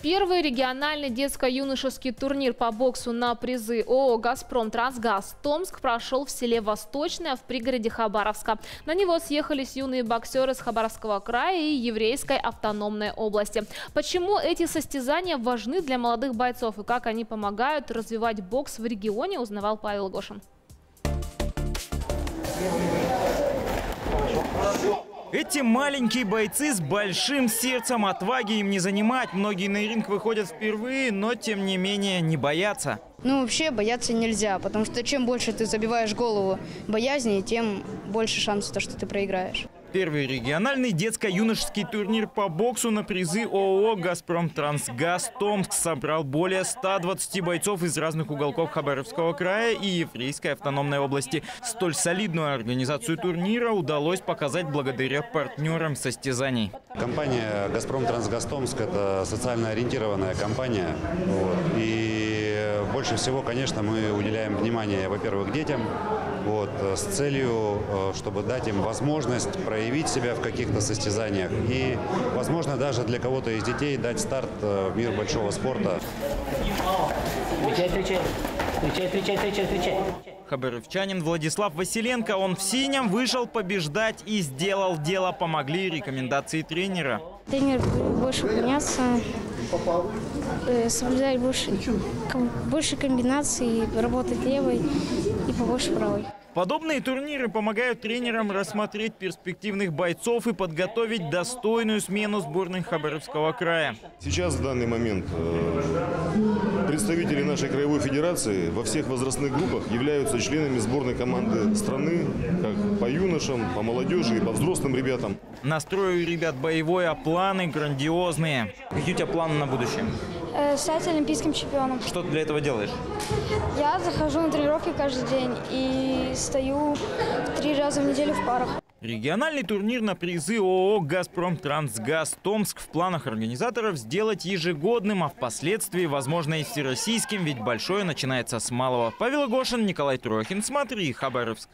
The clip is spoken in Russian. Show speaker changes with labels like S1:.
S1: Первый региональный детско-юношеский турнир по боксу на призы ООО «Газпром Трансгаз» Томск прошел в селе Восточное в пригороде Хабаровска. На него съехались юные боксеры с Хабаровского края и Еврейской автономной области. Почему эти состязания важны для молодых бойцов и как они помогают развивать бокс в регионе, узнавал Павел Гошин.
S2: Эти маленькие бойцы с большим сердцем отваги им не занимать. Многие на ринг выходят впервые, но тем не менее не боятся.
S3: Ну, вообще бояться нельзя, потому что чем больше ты забиваешь голову боязни, тем больше шансов, что ты проиграешь.
S2: Первый региональный детско-юношеский турнир по боксу на призы ООО «Газпром Трансгаз» Томск собрал более 120 бойцов из разных уголков Хабаровского края и Еврейской автономной области. Столь солидную организацию турнира удалось показать благодаря партнерам состязаний.
S4: Компания «Газпром Трансгаз Томск» – это социально ориентированная компания. Вот. И больше всего, конечно, мы уделяем внимание, во-первых, детям, вот, с целью, э, чтобы дать им возможность проявить себя в каких-то состязаниях и, возможно, даже для кого-то из детей дать старт э, в мир большого спорта.
S2: Хабаровчанин Владислав Василенко, он в синем вышел побеждать и сделал дело. Помогли рекомендации тренера.
S5: Тренер больше уклоняться, э, соблюдать больше, больше комбинаций, работать левой и побольше правой.
S2: Подобные турниры помогают тренерам рассмотреть перспективных бойцов и подготовить достойную смену сборной Хабаровского края.
S6: Сейчас в данный момент э, представители нашей краевой федерации во всех возрастных группах являются членами сборной команды страны, как по юношам, по молодежи и по взрослым ребятам.
S2: Настрой у ребят боевой, а планы грандиозные. Какие у тебя планы на будущее?
S5: Э, Стать олимпийским чемпионом.
S2: Что ты для этого делаешь?
S5: Я захожу на тренировки каждый день и стою три раза в неделю в парах.
S2: Региональный турнир на призы ООО «Газпром Трансгаз» Томск в планах организаторов сделать ежегодным, а впоследствии, возможно, и всероссийским, ведь большое начинается с малого. Павел Гошин, Николай Трохин. Смотри, Хабаровск.